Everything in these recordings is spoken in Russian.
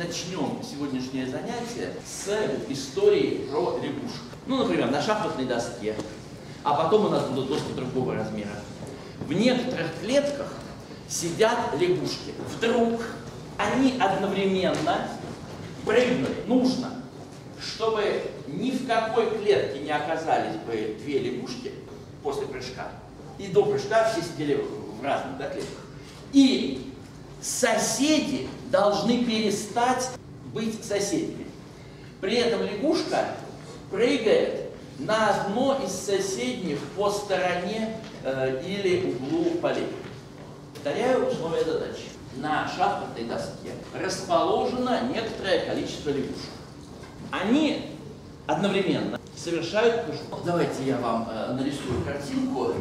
начнем сегодняшнее занятие с истории про лягушек. Ну, например, на шахматной доске, а потом у нас будут доски другого размера. В некоторых клетках сидят лягушки. Вдруг они одновременно прыгнули. Нужно, чтобы ни в какой клетке не оказались бы две лягушки после прыжка. И до прыжка все сидели в разных да, клетках. И соседи должны перестать быть соседями. При этом лягушка прыгает на одно из соседних по стороне э, или углу полей. Повторяю условия задачи. На шахматной доске расположено некоторое количество лягушек. Они одновременно совершают прыжок. Давайте я вам э, нарисую картинку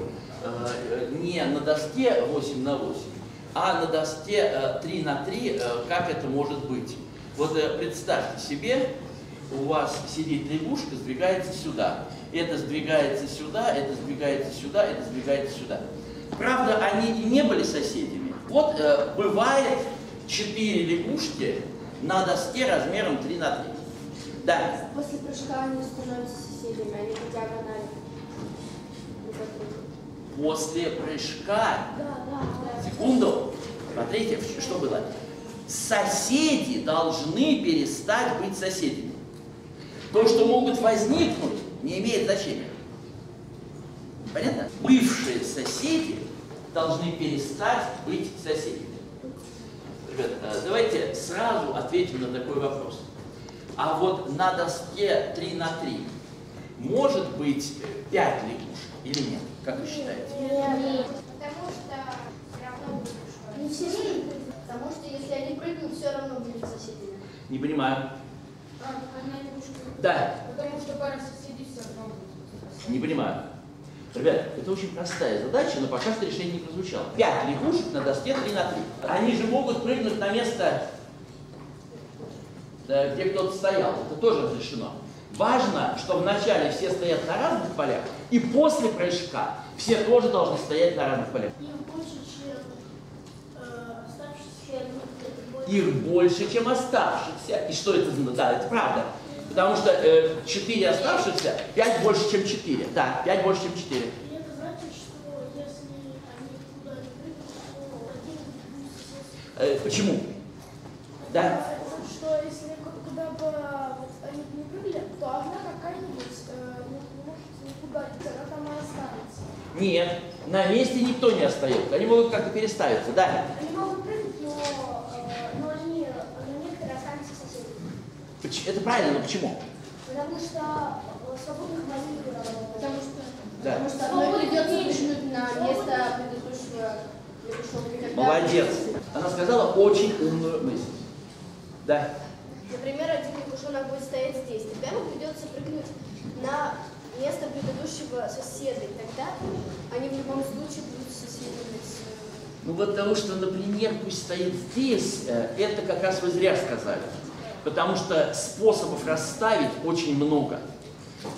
э, не на доске 8 на 8, а на доске 3 э, на 3, э, как это может быть. Вот э, представьте себе, у вас сидит лягушка, сдвигается сюда. Это сдвигается сюда, это сдвигается сюда, это сдвигается сюда. Правда, они и не были соседями. Вот бывает четыре лягушки на доске размером 3 на 3. Да. После прыжка они становятся соседями, они по диагонали. После прыжка. Секунду. Смотрите, что было. Соседи должны перестать быть соседями. То, что могут возникнуть, не имеет значения. Понятно? Бывшие соседи должны перестать быть соседями. Ребята, э, давайте сразу ответим на такой вопрос. А вот на доске 3 на 3 может быть 5 лягушек или нет? Как вы считаете? Нет. Потому что все равно будут Не все соседи. Потому что если они прыгнут, все равно будут соседями. Не понимаю. А. Да, Потому что пара соседей все равно будет. не понимаю. Ребят, это очень простая задача, но пока что решение не прозвучало. Пять лягушек на доске 3 на 3. Они же могут прыгнуть на место, где кто-то стоял. Это тоже разрешено. Важно, что вначале все стоят на разных полях, и после прыжка все тоже должны стоять на разных полях. Их больше, чем э, оставшиеся. Их больше, чем оставшихся. И что это за... Да, это правда. Потому что э, 4 оставшихся, 5 больше, чем 4. Да, 5 больше, чем 4. И это значит, что если они куда не прыгнут, то один будет соседский. Э, почему? Да? Что если ку- куда бы вот они не прыгали, то одна какая-нибудь э, не, не идти, она там и останется. Нет, на месте никто не остается. Они могут как-то переставиться, да. Они могут прыгать, но, э, но они, но некоторые останутся соседями. Это правильно, но почему? Потому что э, свободных маленьких Потому что, Да. потому что одной придется прыгнуть на место предыдущего Молодец. Она сказала очень умную мысль. Да. Например, один лягушонок будет стоять здесь. Тогда ему придется прыгнуть предыдущего соседа. И тогда они в любом случае будут соседями с... Ну вот потому что, например, пусть стоит здесь, э, это как раз вы зря сказали. Потому что способов расставить очень много.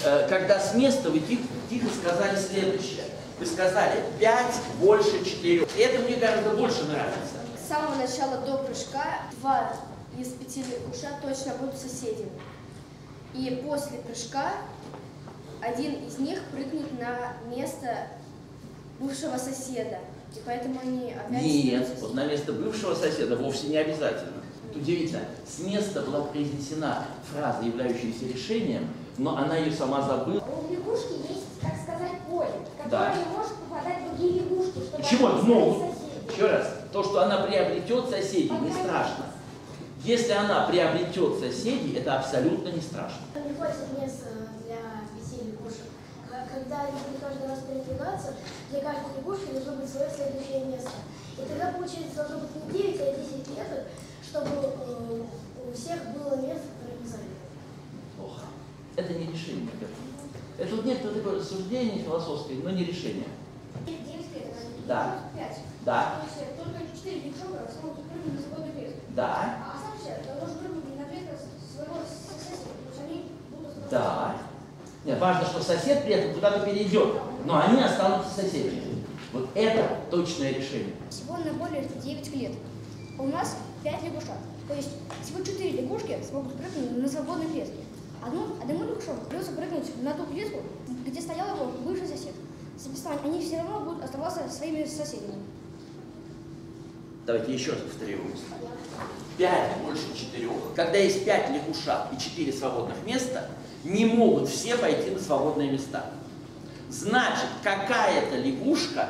Э, Когда с места вы тихо, тихо сказали следующее. Вы сказали 5 больше 4. Это мне гораздо больше нравится. С самого начала до прыжка два из пяти лягуша точно будут соседями. И после прыжка один из них прыгнет на место бывшего соседа. И поэтому они опять... Нет, вот на место бывшего соседа вовсе не обязательно. Это удивительно. С места была произнесена фраза, являющаяся решением, но она ее сама забыла. У лягушки есть, так сказать, поле, Да. которое может попадать в другие лягушки, чтобы могут? соседями. Еще раз, то, что она приобретет соседей, не страшно. Если она приобретет соседей, это абсолютно не страшно. Не пяти лягушек. К- Когда будут каждый раз передвигаться, для каждой лягушки должно быть свое следующее место. И тогда, получается, должно быть не 9, а 10 клеток, чтобы э, у всех было место, которое не занято. Плохо. Это не решение. ребята. Это вот некоторое такое рассуждение философское, но не решение. 9 клеток, а не Да. 5. Да, То есть только 4 лягушонка смогут прыгнуть на свободную клетку. да, А оставшиеся должны прыгнуть на клетку своего соседа, потому что они будут... да. Нет, важно, что сосед при этом куда-то перейдет, но они останутся соседями. Вот это точное решение. Всего на более 9 клеток. У нас 5 лягушат. То есть всего четыре лягушки смогут прыгнуть на свободной клетке. Одну, одному лягушонку придется прыгнуть на ту клетку, где стоял его бывший сосед. Соответственно, они все равно будут оставаться своими соседями. Давайте еще раз повторю. 5 больше 4. Когда есть 5 лягушат и 4 свободных места, не могут все пойти на свободные места. Значит, какая-то лягушка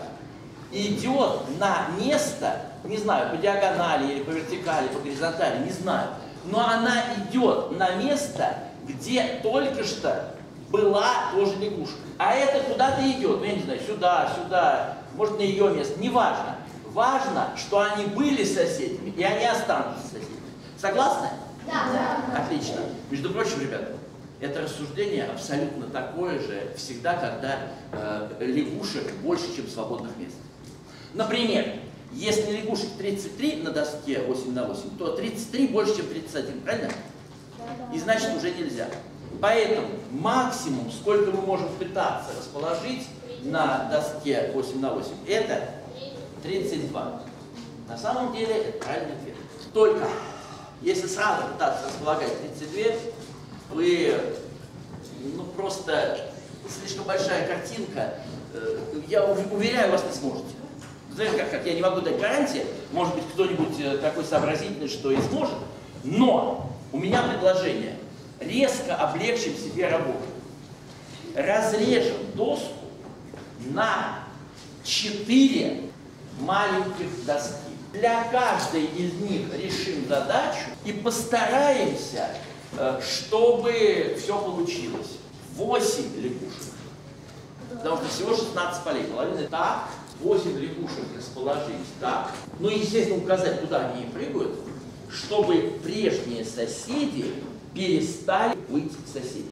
идет на место, не знаю, по диагонали или по вертикали, по горизонтали, не знаю, но она идет на место, где только что была тоже лягушка. А это куда-то идет, ну я не знаю, сюда, сюда, может на ее место, неважно. Важно, что они были соседями, и они останутся соседями. Согласны? Да. Отлично. Между прочим, ребята, это рассуждение абсолютно такое же всегда, когда э, лягушек больше, чем свободных мест. Например, если лягушек 33 на доске 8 на 8, то 33 больше, чем 31, правильно? И значит уже нельзя. Поэтому максимум, сколько мы можем пытаться расположить на доске 8 на 8, это 32. На самом деле это правильный ответ. Только если сразу пытаться располагать 32, вы ну просто слишком большая картинка, э, я ув- уверяю, вас не сможете. Знаете, как, как я не могу дать гарантии, может быть, кто-нибудь э, такой сообразительный, что и сможет, но у меня предложение. Резко облегчим себе работу. Разрежем доску на 4 маленьких доски. Для каждой из них решим задачу и постараемся, э, чтобы все получилось. 8 лягушек. Потому что всего 16 полей. Половина так, 8 лягушек расположить так. Ну естественно, указать, куда они прыгают, чтобы прежние соседи перестали быть соседями.